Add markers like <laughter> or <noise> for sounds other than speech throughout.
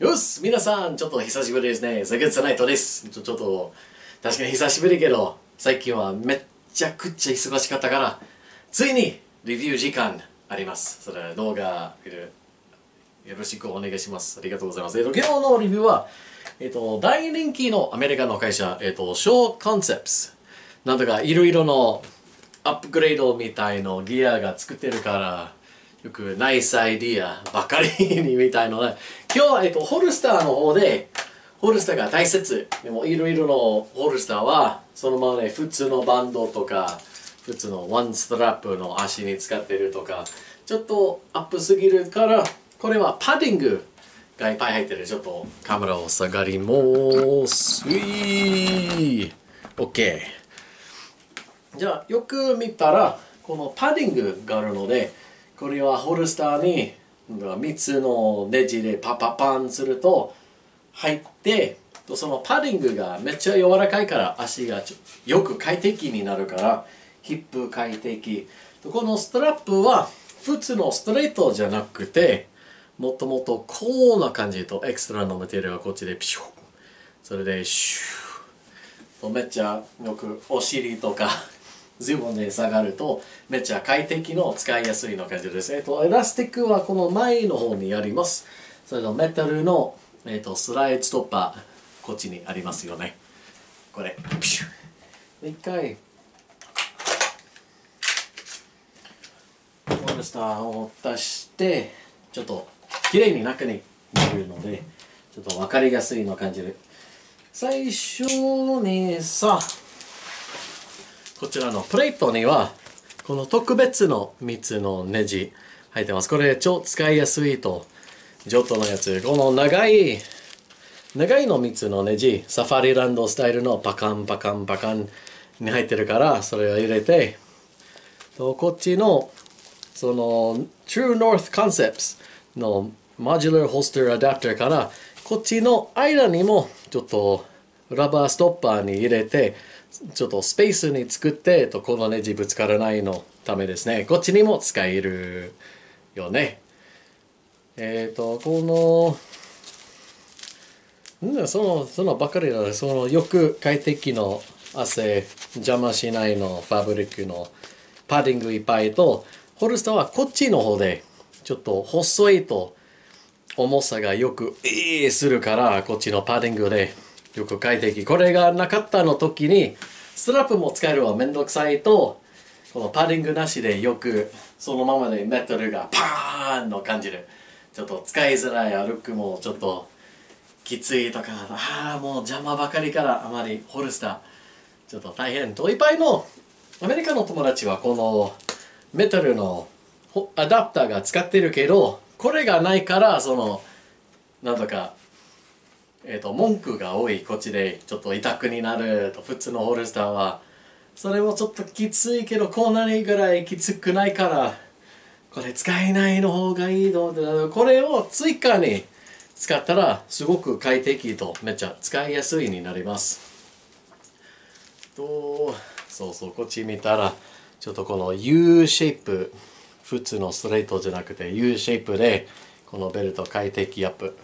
よし皆さんちょっと久しぶりですね。セグッツナイトです。ちょちょっと確かに久しぶりけど最近はめっちゃくちゃ忙しかったからついにレビュー時間あります。それ動画よろしくお願いします。ありがとうございます、えっと、今日のレビューはえっと、大人気のアメリカの会社、えっと、ショーコンセプトなんとかいろいろのアップグレードみたいのギアが作ってるからよくナイスアイディアばかりにみたいので今日は、えっと、ホルスターの方でホルスターが大切。でもいろいろのホルスターはそのままね普通のバンドとか普通のワンストラップの足に使ってるとかちょっとアップすぎるからこれはパディングがいっぱい入ってる。ちょっとカメラを下がります。ウィー。OK じゃあよく見たらこのパディングがあるのでこれはホルスターに3つのネジでパパパンすると入ってそのパディングがめっちゃ柔らかいから足がよく快適になるからヒップ快適。このストラップは普通のストレートじゃなくてもともとこんな感じとエクストラのマテリアルがこっちでピシュッそれでシュー。めっちゃよくお尻とかズボンで下がるとめっちゃ快適の使いやすいの感じです。えっと、エラスティックはこの前の方にあります。それとメタルの、えっと、スライドストッパー、こっちにありますよね。これ、ピシュ一回、モンスターを出して、ちょっと綺麗に中に入るので、ちょっと分かりやすいの感じで。最初にさ、こちらのプレートにはこの特別の3つのネジ入ってます。これ超使いやすいとジョットのやつ。この長い長いの3つのネジサファリランドスタイルのパカンパカンパカンに入ってるからそれを入れてとこっちのその True North Concepts の Modular Holster Adapter からこっちの間にもちょっとラバーストッパーに入れてちょっとスペースに作ってとこのネジぶつからないのためですね。こっちにも使えるよね。えっ、ー、とこのそのそのばかりだそのよく快適の汗邪魔しないのファブリックのパディングいっぱいとホルスターはこっちの方でちょっと細いと重さがよくえーするからこっちのパディングで。よく快適これがなかったの時にストラップも使えるわめんどくさいとこのパディングなしでよくそのままでメタルがパーンの感じでちょっと使いづらい歩くもちょっときついとかああもう邪魔ばかりからあまりホルスターちょっと大変。といっぱいのアメリカの友達はこのメタルのアダプターが使ってるけどこれがないからそのなんとかえーと、文句が多いこっちでちょっと痛くになると普通のホルスターはそれもちょっときついけどこんなにぐらいきつくないからこれ使えないの方がいいのこれを追加に使ったらすごく快適とめっちゃ使いやすいになります。とそうそうこっち見たらちょっとこの U シェイプ普通のストレートじゃなくて U シェイプでこのベルト快適アップ。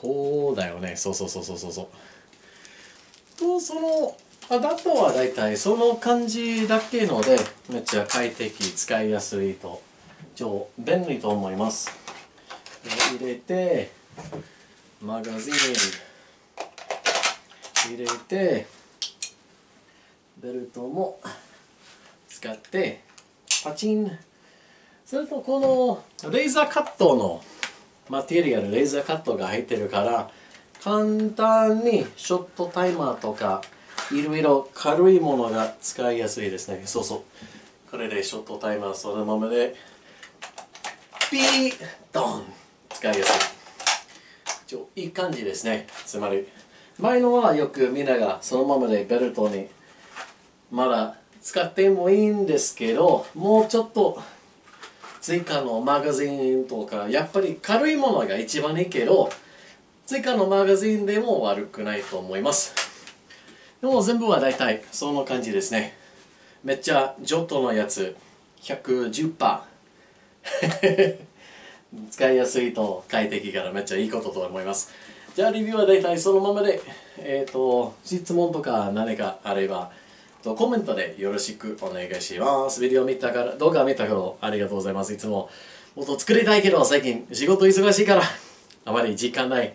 こうだよね。そうそうそうそうそう。とそのアダプターはだいたいその感じだけのでめっちゃ快適使いやすいと超便利と思います。入れてマガジン入れてベルトも使ってパチン。それとこのレーザーカットのマテリアルレーザーカットが入ってるから簡単にショットタイマーとかいろいろ軽いものが使いやすいですね。そうそう。これでショットタイマーそのままでピードン。使いやすい。ちょいい感じですね。つまり前のはよくみんながそのままでベルトにまだ使ってもいいんですけどもうちょっと追加のマガジンとかやっぱり軽いものが一番いいけど追加のマガジンでも悪くないと思います。でも全部は大体その感じですね。めっちゃジョットのやつ110% <laughs> 使いやすいと快適からめっちゃいいことと思います。じゃあレビューは大体そのままでえっ、ー、と質問とか何かあればとコメントでよろしくお願いします。ビデオ見たから動画見たからありがとうございます。いつももっと作りたいけど最近仕事忙しいから <laughs> あまり時間ない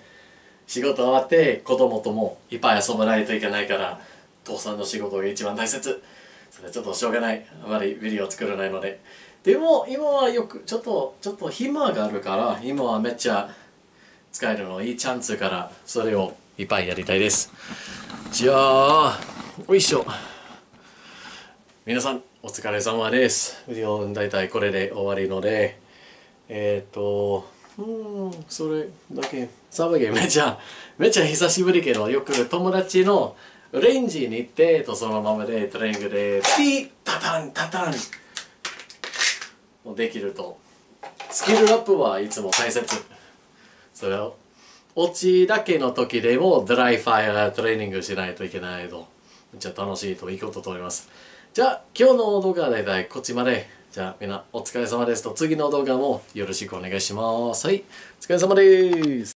仕事終わって子供ともいっぱい遊ばないといけないから父さんの仕事が一番大切。それちょっとしょうがない。あまりビデオ作らないので。でも今はよくちょっとちょっと暇があるから今はめっちゃ使えるのいいチャンスからそれをいっぱいやりたいです。じゃあおいしょ。皆さんお疲れ様です。ビデオ大体これで終わりので。えっ、ー、とうんそれだけ。サバゲめちゃめちゃ久しぶりけどよく友達のレンジに行ってとそのままでトレーニングでピッタタンタタンもできると。スキルアップはいつも大切。それを落ちだけの時でもドライファイアトレーニングしないといけないと。めっちゃ楽しいといいことと思います。じゃあ今日の動画は大体こっちまで。じゃあみんなお疲れ様ですと次の動画もよろしくお願いします。はいお疲れ様です。